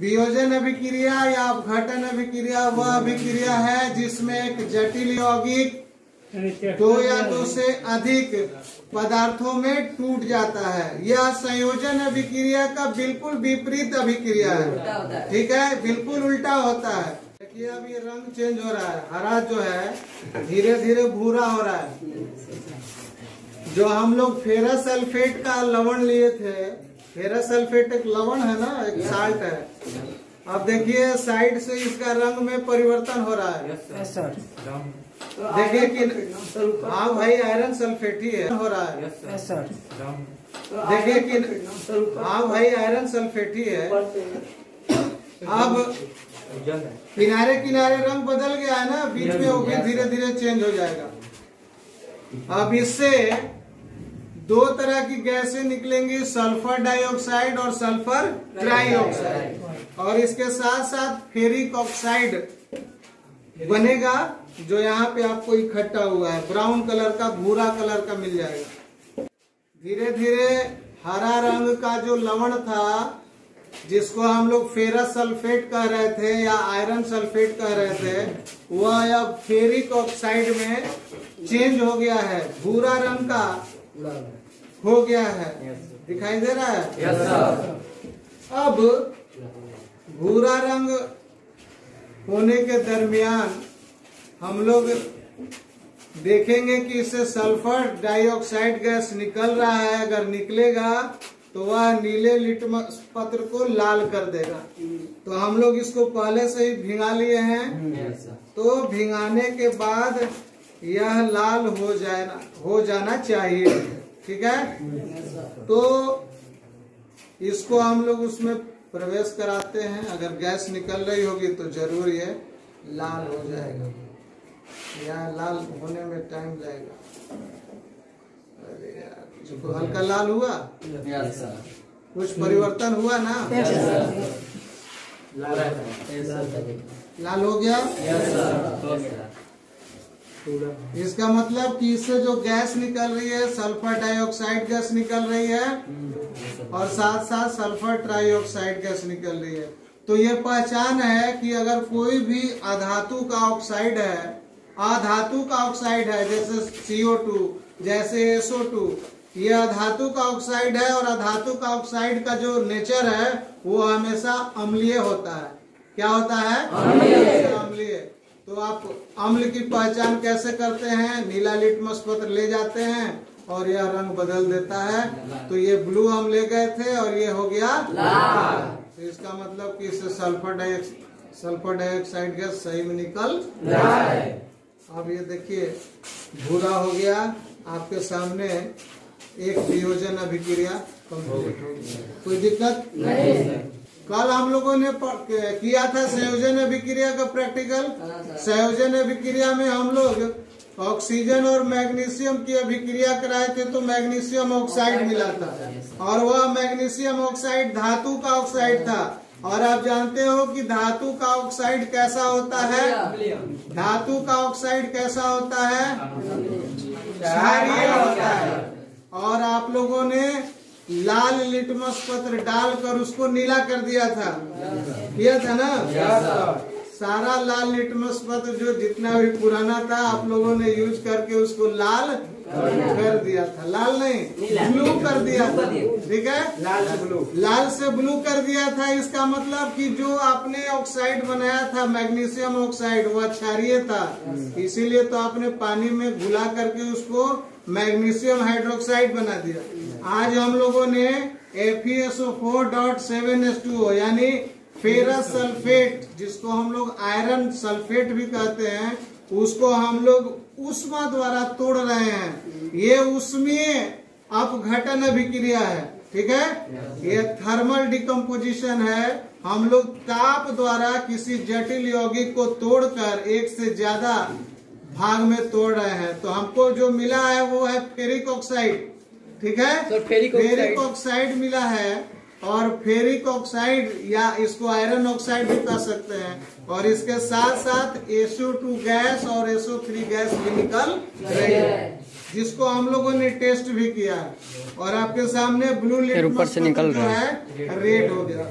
वियोजन अभिक्रिया या अपघटन अभिक्रिया, वह अभिक्रिया है जिसमें एक जटिल यौगिक दो या दो से अधिक पदार्थों में टूट जाता है। यह संयोजन अभिक्रिया का बिल्कुल विपरीत अभिक्रिया है। ठीक है? बिल्कुल उल्टा होता है। देखिए अब ये रंग चेंज हो रहा है। हरा जो है धीरे धीरे भूरा हो रहा है। जो हम लोग फेरस सल्फेट का लवण लिए थे फेरस सल्फेट एक लवण है ना एक साल्ट है। अब देखिए साइड से इसका रंग में परिवर्तन हो रहा है। देखिए कि हाँ भाई आयरन सल्फेट ही है। हो रहा है। देखिए कि हाँ भाई आयरन सल्फेट ही है। अब किनारे किनारे रंग बदल गया है ना बीच में वो भी धीरे धीरे चेंज हो जाएगा। अब इससे दो तरह की गैसें निकलेंगी, सल्फ़र डाइऑक्साइड और सल्फ़र ट्राइऑक्साइड। और इसके साथ साथ फेरिक ऑक्साइड बनेगा, जो यहाँ पे आपको इकट्ठा हुआ है। ब्राउन कलर का, भूरा कलर का मिल जाएगा। धीरे धीरे हरा रंग का जो लवण था, जिसको हम लोग फेरस सल्फेट कह रहे थे या आयरन सल्फेट कह रहे थे, वह अब फेरिक ऑक्साइड में चेंज हो गया है। भूरा रंग का। हो गया है। दिखाई दे रहा है? अब भूरा रंग होने के दरमियान हम लोग देखेंगे कि इससे सल्फ़र डाइऑक्साइड गैस निकल रहा है। अगर निकलेगा तो वह नीले लिटमस पत्र को लाल कर देगा। तो हम लोग इसको पहले से ही भिंगा लिए हैं। तो भिंगाने के बाद यह लाल हो जाना हो जाना चाहिए। ठीक है? तो इसको हम लोग उसमें प्रवेश कराते हैं। अगर गैस निकल रही होगी तो ज़रूर ये लाल हो जाएगा। यहाँ लाल होने में टाइम जाएगा। अरे यार हल्का लाल हुआ? कुछ परिवर्तन हुआ ना? लाल हो गया। इसका मतलब कि इससे जो गैस निकल रही है सल्फ़र डाइऑक्साइड गैस निकल रही है और साथ साथ सल्फ़र ट्राइऑक्साइड गैस निकल रही है। तो ये पहचान है कि अगर कोई भी अधातु का ऑक्साइड है अधातु का ऑक्साइड है जैसे CO2 जैसे SO2 ये अधातु का ऑक्साइड है और अधातु का ऑक्साइड का जो नेचर है वो हमेशा अम्लीय होता है। क्या होता है? अम्लीय। तो आप अम्ल की पहचान कैसे करते हैं? नीला लिटमस पत्र ले जाते हैं और यह रंग बदल देता है। तो ये ब्लू हम ले गए थे और ये हो गया लाल। तो इसका मतलब कि इससे sulphur dioxide sulphur dioxide gas सही में निकल है अब ये देखिए, भूरा हो गया। आपके सामने एक वियोजन अभिक्रिया कंप्लीट हो गया। कोई दिक्कत? कल हम लोगों ने किया था संयोजन अभिक्रिया का प्रैक्टिकल। संयोजन अभिक्रिया में हम लोग ऑक्सीजन और मैग्नीशियम की अभिक्रिया कराए थे तो मैग्नीशियम ऑक्साइड मिला था। और वह मैग्नीशियम ऑक्साइड धातु का ऑक्साइड था। और आप जानते हो कि धातु का ऑक्साइड कैसा होता है? धातु का ऑक्साइड कैसा होता है? क्षारीय होता है। और आप लोगों ने लाल लिटमस पत्र डालकर उसको नीला कर दिया था। किया था ना? सारा लाल लिटमस पत्र जो जितना भी पुराना था आप लोगों ने यूज़ करके उसको लाल कर दिया था। लाल नहीं ब्लू कर दिया था। ठीक है? लाल से ब्लू। लाल से ब्लू कर दिया था। इसका मतलब कि जो आपने ऑक्साइड बनाया था मैग्नीशियम ऑक्साइड वह क्षारीय था। इसीलिए तो आपने पानी में घुला करके उसको मैग्नीशियम हाइड्रोक्साइड बना दिया। आज हम लोगों ने F E S O four dot seven S two यानी फेरस सल्फेट जिसको हम लोग आयरन सल्फेट भी कहते हैं, उसको हम लोग उष्मा द्वारा तोड़ रहे हैं। ये उष्मीय अपघटन अभिक्रिया है, ठीक है? ये थर्मल डिकम्पोजिशन है। हम लोग ताप द्वारा किसी जटिल यौगिक को तोड़कर एक से ज़्यादा भाग में तोड़ रहे हैं। तो हमको जो मिला है वो है फेरिक ऑक्साइड ठीक है? Ferric oxide. मिला है और फेरिक ऑक्साइड या इसको आयरन ऑक्साइड भी कह सकते हैं। और इसके साथ साथ SO2 गैस और SO3 गैस भी निकल रही है। जिसको हम लोगों ने टेस्ट भी किया। और आपके सामने ब्लू लेट ऊपर से निकल जो रहा है। रेड हो गया।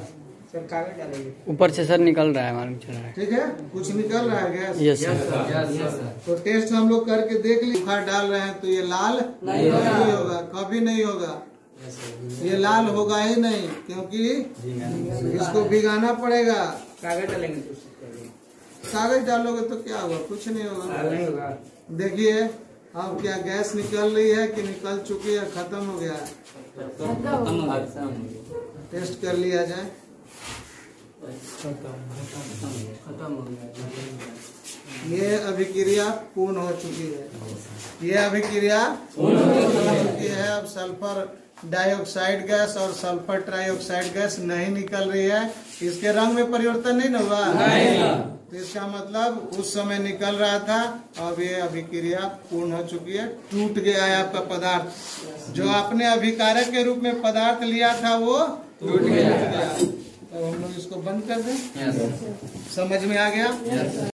सर कागज़ डालेंगे। ऊपर से सर निकल रहा है मालूम चल रहा है। ठीक है? कुछ निकल रहा है गैस? यस सर तो टेस्ट हम लोग करके देख ली। बुखार डाल रहे हैं तो ये लाल नहीं होगा। कभी नहीं होगा। ये लाल होगा ही नहीं क्योंकि इसको भिगाना पड़ेगा। कागज़ डालेंगे तो। कागज़ डालोगे तो क्या होगा? कुछ नहीं होगा। देखिए अब क्या गैस निकल रही है कि निकल चुकी है? खत्म हो गया। टेस्ट कर लिया जाए। ये अभिक्रिया पूर्ण हो चुकी है। ये अभिक्रिया पूर्ण हो चुकी है। अब सल्फ़र डाइऑक्साइड गैस और सल्फ़र ट्राइऑक्साइड गैस नहीं निकल रही है। इसके रंग में परिवर्तन नहीं ना हुआ? तो इसका मतलब उस समय निकल रहा था। अब ये अभिक्रिया पूर्ण हो चुकी है। टूट गया है आपका पदार्थ। जो आपने अभिकारक के रूप में पदार्थ लिया था वो टूट गया। तो हम लोग इसको बंद कर दें। समझ में आ गया?